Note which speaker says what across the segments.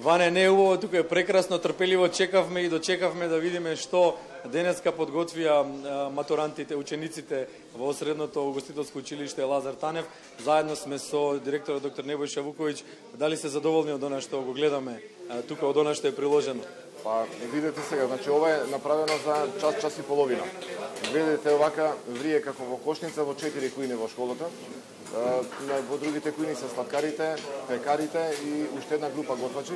Speaker 1: Ване, не е убаво, тука е прекрасно, трпеливо чекавме и дочекавме да видиме што денеска подготвија матурантите, учениците во средното угостителско училиште Лазар Танев. Заедно сме со директорот доктор Небојша Вуковиќ. Дали се задоволни од она што го гледаме тука, од она што е приложено?
Speaker 2: Па, видете сега, значи ова е направено за час, час и половина. Гледате овака врие како во кошница во четири кујни во школата во другите кујни се сладкарите, пекарите и уште една група готвачи.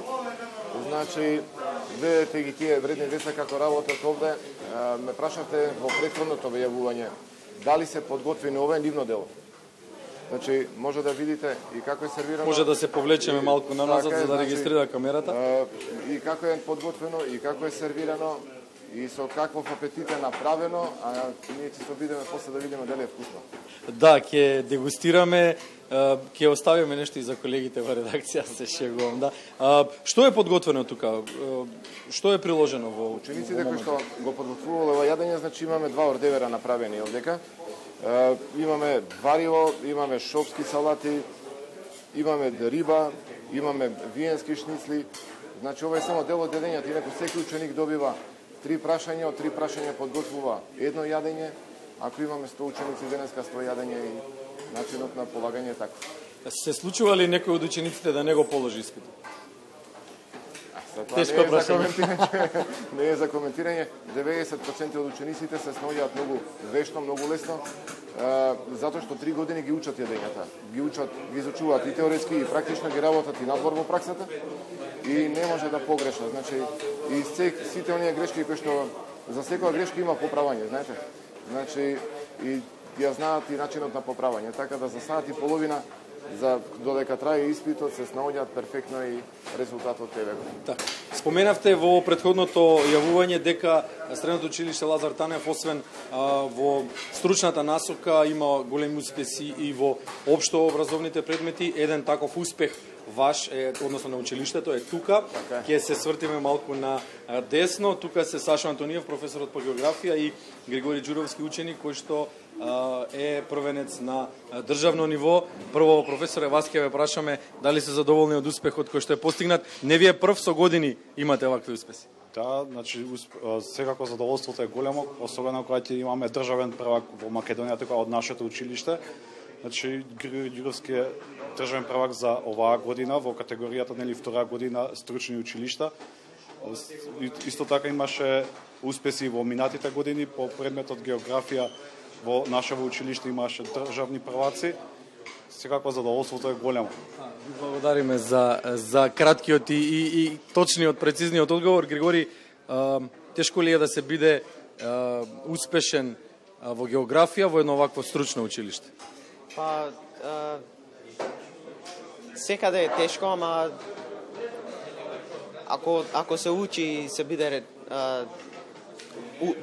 Speaker 2: Значи, видете ги тие вредни деца како работат овде. Ме прашавте во претходното јавување дали се подготвени ова нивно дело. Значи, може да видите и како е сервирано.
Speaker 1: Може да се повлечеме малку на назад за да значи, регистрира камерата.
Speaker 2: И како е подготвено и како е сервирано и со каков апетит е направено, а ние ќе се обидеме после да видиме дали е вкусно.
Speaker 1: Да, ќе дегустираме, ќе оставиме нешто и за колегите во редакција, се шегувам, да. Што е подготвено тука? Што е приложено во
Speaker 2: Учениците кои што го подготвувале ова јадење, значи имаме два ордевера направени овдека. Имаме вариво, имаме шопски салати, имаме риба, имаме виенски шницли. Значи ова е само дел од јадењето, инаку секој ученик добива три прашања, од три прашања подготвува едно јадење, ако имаме 100 ученици денеска 100 јадење и начинот на полагање е таков.
Speaker 1: Се случува ли некој од учениците да не го положи испитот?
Speaker 2: Тешко не е прашање. не е за коментирање. 90% од учениците се сноѓаат многу вешно, многу лесно, затоа што три години ги учат јадењата. Ги учат, ги изучуваат и теоретски и практично ги работат и надвор во праксата и не може да погреша. Значи, и се, сите оние грешки кои што за секоја грешка има поправање, знаете. Значи, и ја знаат и начинот на поправање, така да за сат и половина за додека трае испитот се снаоѓаат перфектно и резултатот е веќе.
Speaker 1: Така. Споменавте во предходното јавување дека Средното училиште Лазар Танев освен а, во стручната насока има големи успеси и во општо образовните предмети. Еден таков успех ваш, е, односно на училиштето, е тука. Така. Ќе се свртиме малку на десно. Тука се Сашо Антониев, професорот по географија и Григори Ѓуровски ученик, кој што е првенец на државно ниво. Прво, професоре, вас ќе ве прашаме дали се задоволни од успехот кој што е постигнат. Не вие прв со години имате вакви успеси.
Speaker 3: Да, значи секако задоволството е големо, особено кога ќе имаме државен првак во Македонија тука од нашето училиште. Значи Ѓуровски е државен првак за оваа година во категоријата нели втора година стручни училишта. Исто така имаше успеси во минатите години по предметот географија во нашево училиште имаше државни прваци. Секако задоволството е големо.
Speaker 1: Ви благодариме за, за краткиот и, и, и точниот, прецизниот одговор. Григори, тешко ли е да се биде успешен во географија во едно вакво стручно училиште?
Speaker 4: Па, секаде е тешко, ама ако, ако се учи и се биде а,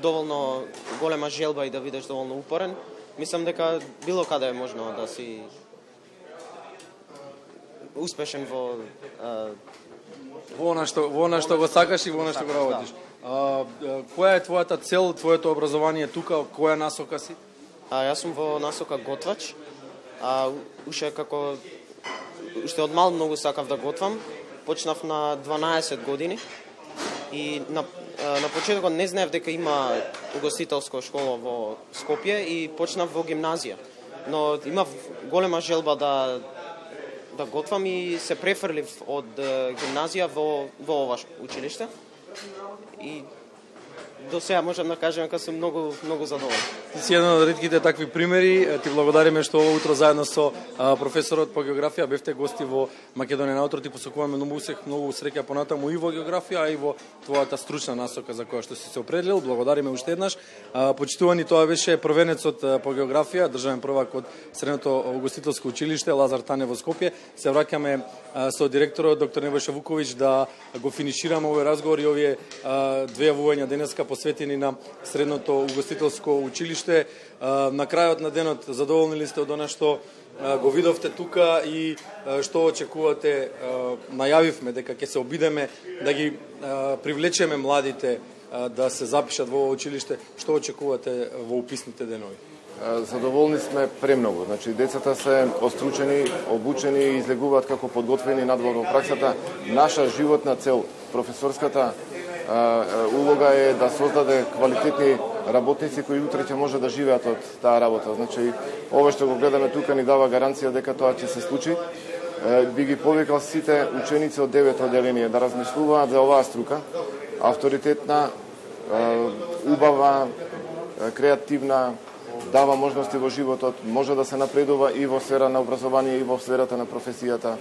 Speaker 4: доволно голема желба и да бидеш доволно упорен, мислам дека било каде е можно да си успешен во а...
Speaker 1: во она што во она што го сакаш и во она што го да. работиш. А, која е твојата цел, твоето образование тука, која насока си?
Speaker 4: А, јас сум во насока готвач. А, уште како уште од мал многу сакав да готвам. Почнав на 12 години и на на почетокот не знаев дека има угостителска школа во Скопје и почнав во гимназија. Но имав голема желба да да готвам и се префрлив од гимназија во во ова училиште. И до сега можам да кажам дека сум многу многу задоволен.
Speaker 1: Ти си еден од ретките такви примери. Ти благодариме што ова утро заедно со професорот по географија бевте гости во Македонија наутро. Ти посакуваме многу усех, многу среќа понатаму и во географија, а и во твојата стручна насока за која што си се определил. Благодариме уште еднаш. Почитувани тоа беше првенецот по географија, државен првак од Средното угостителско училиште Лазар Тане во Скопје. Се враќаме со директорот доктор Небојша Вуковиќ да го финишираме овој разговор и овие две јавувања денеска посветени на Средното угостителско училиште. На крајот на денот задоволни ли сте од она што го видовте тука и што очекувате? Најавивме дека ќе се обидеме да ги привлечеме младите да се запишат во училиште. Што очекувате во уписните денови?
Speaker 2: задоволни сме премногу. Значи децата се остручени, обучени и излегуваат како подготвени надвор во праксата. Наша животна цел, професорската улога е да создаде квалитетни работници кои утре ќе може да живеат од таа работа. Значи, ова што го гледаме тука ни дава гаранција дека тоа ќе се случи. Би ги повикал сите ученици од девето одделение да размислуваат за оваа струка, авторитетна, убава, креативна, дава можности во животот, може да се напредува и во сфера на образование и во сферата на професијата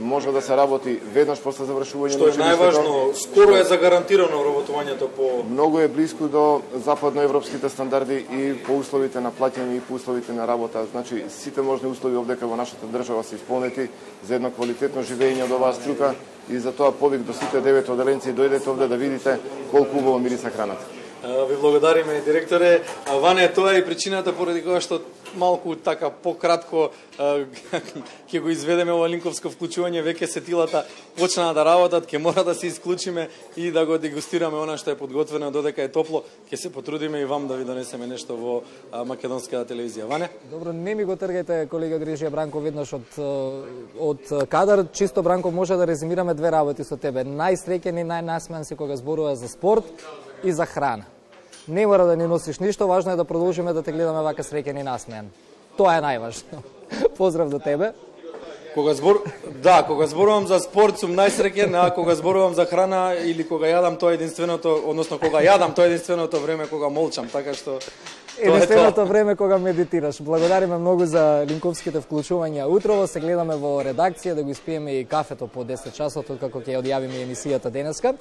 Speaker 2: може да се работи веднаш после завршување
Speaker 1: Што е најважно, скоро е загарантирано работувањето по
Speaker 2: Многу е близко до западноевропските стандарди и по условите на плаќање и по условите на работа. Значи сите можни услови овдека во нашата држава се исполнети за едно квалитетно живење од оваа струка и за тоа повик до сите девет оделенци дојдете овде да видите колку убаво мириса храната.
Speaker 1: Ви благодариме, директоре. Ване, тоа е причината поради која што малку така пократко ќе го изведеме ова линковско вклучување, веќе сетилата почнаа да работат, ќе мора да се исклучиме и да го дегустираме она што е подготвено додека е топло. Ќе се потрудиме и вам да ви донесеме нешто во македонската телевизија. Ване?
Speaker 5: Добро, не ми го тргајте колега Грижија Бранко веднаш од од кадар. Чисто Бранко може да резимираме две работи со тебе. Најсреќен и најнасмеан си кога зборува за спорт и за храна. Не мора да ни носиш ништо, важно е да продолжиме да те гледаме вака среќен и насмејан. Тоа е најважно. Поздрав до тебе.
Speaker 1: Кога збор да, кога зборувам за спорт сум најсреќен, а кога зборувам за храна или кога јадам тоа единственото, односно кога јадам тоа единственото време кога молчам, така што
Speaker 5: Единственото време кога медитираш. Благодариме многу за линковските вклучувања утрово. Се гледаме во редакција да го испиеме и кафето по 10 часот, откако ќе одјавиме емисијата денеска.